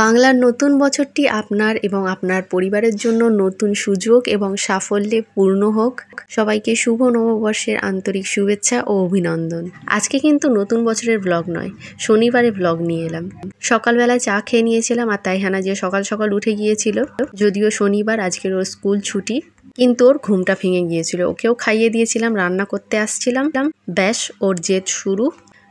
বাংলার নতুন বছরটি আপনার এবং আপনার পরিবারের জন্য নতুন সুযোগ এবং সাফল্যে পূর্ণ হোক। সবাইকে শুভ নববর্ষের আন্তরিক শুভেচ্ছা ও অভিনন্দন। আজকে কিন্তু নতুন বছরের ব্লগ নয়, শনিবারে ব্লগ নিয়ে এলাম। সকালবেলায় চা খেয়ে নিয়েছিলাম আর তাই হানা যে সকাল সকাল উঠে গিয়েছিল, যদিও শনিবার, আজকের ওর স্কুল ছুটি। কিন্তু ওর ঘুমটা ভেঙে গিয়েছিল। ওকেও খাইয়ে দিয়েছিলাম, রান্না করতে আসছিলাম। ব্যাস, ওর জেদ শুরু।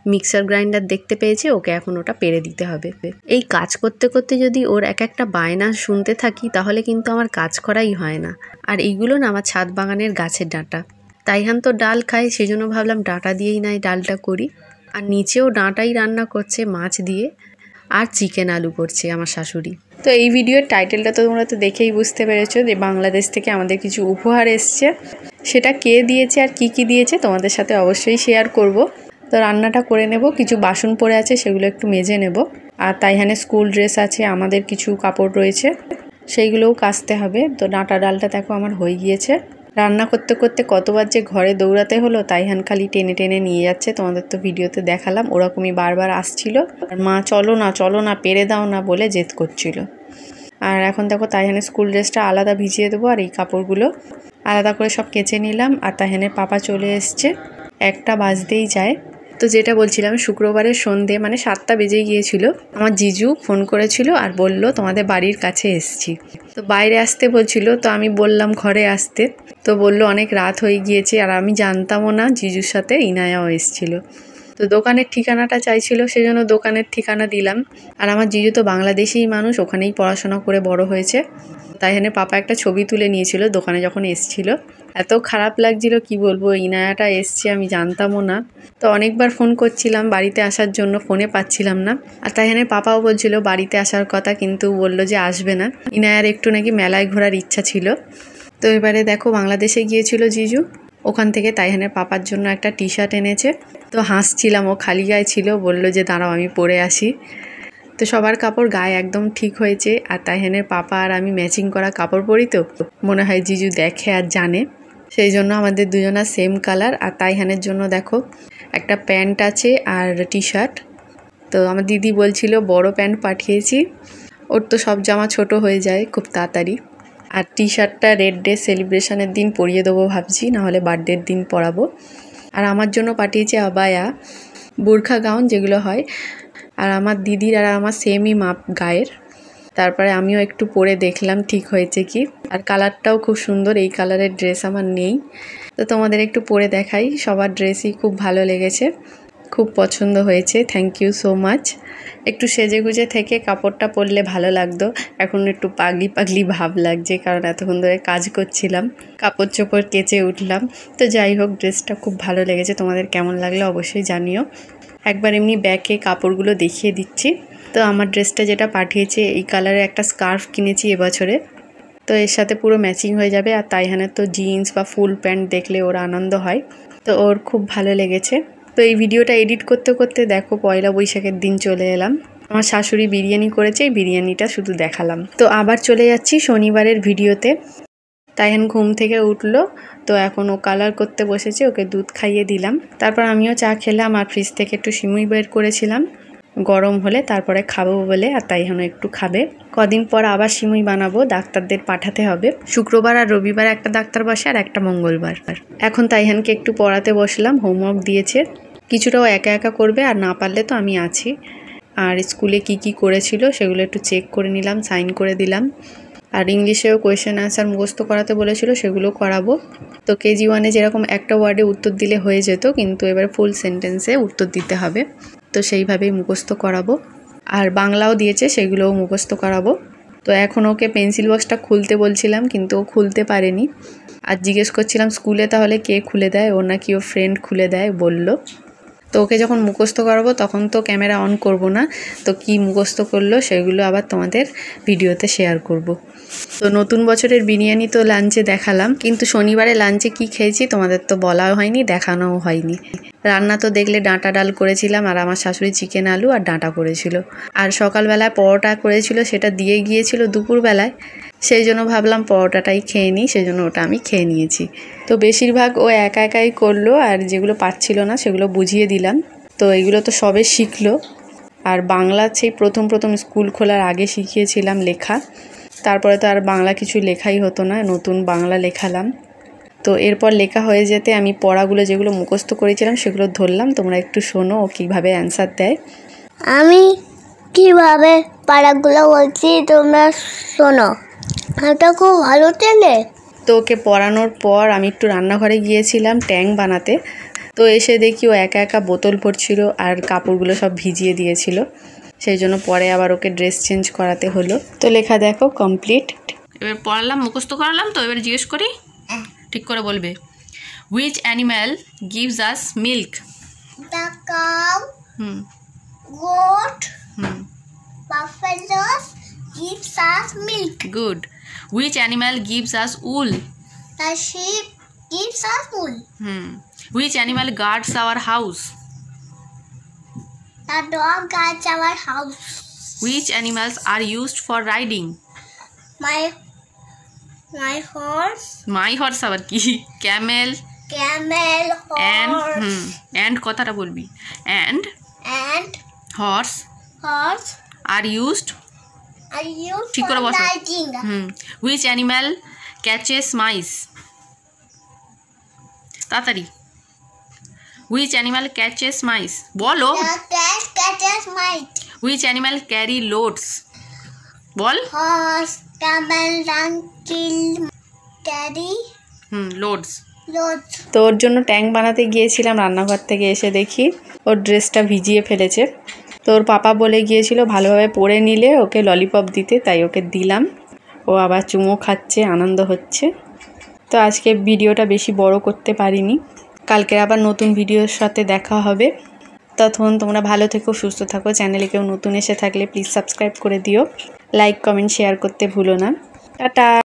মিক্সার গ্রাইন্ডার দেখতে পেয়েছে, ওকে এখন ওটা পেরে দিতে হবে। এই কাজ করতে করতে যদি ওর এক একটা বায়না শুনতে থাকি, তাহলে কিন্তু আমার কাজ করাই হয় না। আর এইগুলো না আমার ছাদ বাগানের গাছের ডাঁটা। তাইহান তো ডাল খায় সেই জন্য ভাবলাম ডাঁটা দিয়েই নাই ডালটা করি। আর নিচেও ডাঁটাই রান্না করছে, মাছ দিয়ে। আর চিকেন আলু করছে আমার শাশুড়ি। তো এই ভিডিওর টাইটেলটা তো তোমরা তো দেখেই বুঝতে পেরেছ যে বাংলাদেশ থেকে আমাদের কিছু উপহার এসছে। সেটা কে দিয়েছে আর কি কি দিয়েছে তোমাদের সাথে অবশ্যই শেয়ার করব। তো রান্নাটা করে নেব। কিছু বাসন পড়ে আছে, সেগুলো একটু মেজে নেব। আর তাইহানে স্কুল ড্রেস আছে, আমাদের কিছু কাপড় রয়েছে, সেইগুলোও কাচতে হবে। তো ডাঁটা ডালটা দেখো আমার হয়ে গিয়েছে। রান্না করতে করতে কতবার যে ঘরে দৌড়াতে হলো, তাইহান খালি টেনে টেনে নিয়ে যাচ্ছে। তোমাদের তো ভিডিওতে দেখালাম, ওরকমই বারবার আসছিল। আর মা, চলো না চলো না, পেরে দাও না বলে জেদ করছিল। আর এখন দেখো তাইহানের স্কুল ড্রেসটা আলাদা ভিজিয়ে দেবো আর এই কাপড়গুলো। আলাদা করে সব কেচে নিলাম। আর তাইহানের পাপা চলে এসছে। একটা বাজতেই যায়। তো যেটা বলছিলাম শুক্রবারের সন্ধে মানে সাতটা বেজে গিয়েছিল। আমার জিজু ফোন করেছিল আর বলল, তোমাদের বাড়ির কাছে এসছি। তো বাইরে আসতে বলছিল, তো আমি বললাম, ঘরে আসতে। তো বলল, অনেক রাত হয়ে গিয়েছে আর আমি জানতামও না জিজুর সাথে ইনায়াও এসছিল। তো দোকানের ঠিকানাটা চাইছিল, সেজন্য দোকানের ঠিকানা দিলাম। আর আমার জিজু তো বাংলাদেশেই মানুষ, ওখানেই পড়াশোনা করে বড় হয়েছে। তাই এখানে পাপা একটা ছবি তুলে নিয়েছিল, দোকানে যখন এসছিল। এত খারাপ লাগছিল, কি বলব ইনায়াটা এসছে, আমি জানতামও না। তো অনেকবার ফোন করছিলাম বাড়িতে আসার জন্য, ফোনে পাচ্ছিলাম না। আর তাই এখানে পাপাও বলছিল, বাড়িতে আসার কথা কিন্তু বলল যে আসবে না। ইনায়ার একটু নাকি মেলায় ঘোরার ইচ্ছা ছিল। তো এবারে দেখো, বাংলাদেশে গিয়েছিল জিজু। ওখান থেকে তাইহানের পাপার জন্য একটা টি শার্ট এনেছে। তো হাসছিলাম, ও খালি গায়ে ছিল, বলল যে, দাঁড়াও, আমি পরে আসি। তো সবার কাপড় গায়ে একদম ঠিক হয়েছে আর তাইহানের পাপা আর আমি ম্যাচিং করা কাপড় পরি তো। মনে হয় জিজু দেখে আর জানে। সেই জন্য আমাদের দুজনা সেম কালার আর তাইহানের জন্য দেখো একটা প্যান্ট আছে আর টি শার্ট তো আমার দিদি বলছিল, বড় প্যান্ট পাঠিয়েছি। ওর তো সব জামা ছোট হয়ে যায় খুব তাড়াতাড়ি। আর টি শার্টটা রেড ডে সেলিব্রেশনের দিন পরিয়ে দেবো ভাবছি, নাহলে বার্থডের দিন পরাবো। আর আমার জন্য পাঠিয়েছে আবায়া, বোরখা গাউন যেগুলো হয়। আর আমার দিদির আর আমার সেমই মাপ গায়ের। তারপরে আমিও একটু পরে দেখলাম ঠিক হয়েছে কি। আর কালারটাও খুব সুন্দর, এই কালারের ড্রেস আমার নেই। তো তোমাদের একটু পরে দেখাই, সবার ড্রেসই খুব ভালো লেগেছে। খুব পছন্দ হয়েছে। থ্যাংক ইউ সো মাচ একটু সেজে গুজে থেকে কাপড়টা পরলে ভালো লাগতো। এখন একটু পাগলি পাগলি ভাব লাগছে কারণ এতক্ষণ ধরে কাজ করছিলাম, কাপড় চোপড় কেচে উঠলাম। তো যাই হোক, ড্রেসটা খুব ভালো লেগেছে। তোমাদের কেমন লাগল অবশ্যই জানিও। একবার এমনি ব্যাকে কাপড়গুলো দেখিয়ে দিচ্ছি। তো আমার ড্রেসটা যেটা পাঠিয়েছে, এই কালারের একটা স্কার্ফ কিনেছি এবছরে। তো এর সাথে পুরো ম্যাচিং হয়ে যাবে। আর তাইহানের তো জিন্স বা ফুল প্যান্ট দেখলে ওর আনন্দ হয়। তো ওর খুব ভালো লেগেছে। তো এই ভিডিওটা এডিট করতে করতে দেখো পয়লা বৈশাখের দিন চলে এলাম। আমার শাশুড়ি বিরিয়ানি করেছে, এই বিরিয়ানিটা শুধু দেখালাম। তো আবার চলে যাচ্ছি শনিবারের ভিডিওতে। তাইহান ঘুম থেকে উঠল, তো এখন ও কালার করতে বসেছে, ওকে দুধ খাইয়ে দিলাম। তারপর আমিও চা খেলাম আর ফ্রিজ থেকে একটু সিমুই বের করেছিলাম। গরম হলে তারপরে খাব বলে আর তাই যেন একটু খাবে। কদিন পর আবার সিমুই বানাবো, ডাক্তারদের পাঠাতে হবে। শুক্রবার আর রবিবার একটা ডাক্তার বসে আর একটা মঙ্গলবার। এখন তাইহানকে একটু পড়াতে বসলাম, হোমওয়ার্ক দিয়েছে। কিছুটাও একা একা করবে আর না পারলে তো আমি আছি। আর স্কুলে কি কি করেছিল সেগুলো একটু চেক করে নিলাম, সাইন করে দিলাম। আর ইংলিশেও কোয়েশ্চেন অ্যান্সার মুখস্থ করাতে বলেছিল, সেগুলো করাবো। তো কেজি ওয়ানে যেরকম একটা ওয়ার্ডে উত্তর দিলে হয়ে যেত, কিন্তু এবার ফুল সেন্টেন্সে উত্তর দিতে হবে। তো সেইভাবেই মুখস্থ করাবো। আর বাংলাও দিয়েছে, সেগুলোও মুখস্থ করাবো। তো এখন ওকে পেন্সিল বক্সটা খুলতে বলছিলাম, কিন্তু ও খুলতে পারেনি। আর জিজ্ঞেস করছিলাম, স্কুলে তাহলে কে খুলে দেয়? ও নাকি ও ফ্রেন্ড খুলে দেয়? বলল। তো ওকে যখন মুখস্থ করাবো, তখন তো ক্যামেরা অন করব না। তো কি মুখস্থ করল সেগুলো আবার তোমাদের ভিডিওতে শেয়ার করব। তো নতুন বছরের বিরিয়ানি তো লাঞ্চে দেখালাম, কিন্তু শনিবারে লাঞ্চে কি খেয়েছি তোমাদের তো বলাও হয়নি, দেখানোও হয়নি। রান্না তো দেখলে ডাঁটা ডাল করেছিলাম, আর আমার শাশুড়ি চিকেন আলু আর ডাঁটা করেছিল। আর সকালবেলায় পরোটা করেছিল, সেটা দিয়ে গিয়েছিল দুপুরবেলায়। সেই জন্য ভাবলাম পরোটাটাই খেয়ে নিই, সেই জন্য ওটা আমি খেয়ে নিয়েছি। তো বেশিরভাগ ও একা একাই করল আর যেগুলো পাচ্ছিল না সেগুলো বুঝিয়ে দিলাম। তো এগুলো তো সবে শিখলো। আর বাংলা সেই প্রথম প্রথম স্কুল খোলার আগে শিখিয়েছিলাম লেখা। তারপরে তো আর বাংলা কিছু লেখাই হতো না, নতুন বাংলা লেখালাম। তো এরপর লেখা হয়ে যেতে আমি পড়াগুলো যেগুলো মুখস্থ করেছিলাম সেগুলো ধরলাম। তোমরা একটু শোনো ও কীভাবে অ্যান্সার দেয়। আমি কীভাবে পাড়াগুলো বলছি তোমরা শোনো। এটা খুব ভালো চেনে তো ওকে পড়ানোর পর আমি একটু রান্নাঘরে গিয়েছিলাম ট্যাং বানাতে। তো এসে দেখি ও একা একা বোতল ভরছিল আর কাপড়গুলো সব ভিজিয়ে দিয়েছিল। সেই জন্য পরে আবার ওকে ড্রেস চেঞ্জ করাতে হলো। তো লেখা দেখো কমপ্লিট। এবার পড়ালাম মুখস্থ করালাম তো এবার জিজ্ঞেস করি? ঠিক করে বলবে। Which animal gives us milk The cow, hmm. goat, hmm. buffaloes gives us milk. Good which animal gives us wool The sheep gives us wool. Hmm which animal guards our house The dog guards our house. Which animals are used for riding My my horse, my horse আবার কি? Camel, and horse, hmm and কথাটা বলবি? And horse horse used are used ঠিক করে বসো। Hmm. Which animal catches mice তাড়াতাড়ি। Which animal catches mice বলো। Which animal carry loads বল। Horse, camel, donkey, carry, hmm loads তো ওর জন্য ট্যাঙ্ক বানাতে গিয়েছিলাম রান্নাঘর থেকে এসে দেখি। ওর ড্রেসটা ভিজিয়ে ফেলেছে। তো ওর পাপা বলে গিয়েছিল ভালোভাবে পড়ে নিলে ওকে ললিপপ দিতে, তাই ওকে দিলাম। ও আবার চুমো খাচ্ছে, আনন্দ হচ্ছে। তো আজকে ভিডিওটা বেশি বড় করতে পারিনি। কালকের আবার নতুন ভিডিওর সাথে দেখা হবে। তখন তোমরা ভালো থেকো, সুস্থ থাকো। চ্যানেলে কেউ নতুন এসে থাকলে প্লিজ সাবস্ক্রাইব করে দিও। লাইক কমেন্ট শেয়ার করতে ভুলো না। টাটা!